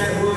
that word.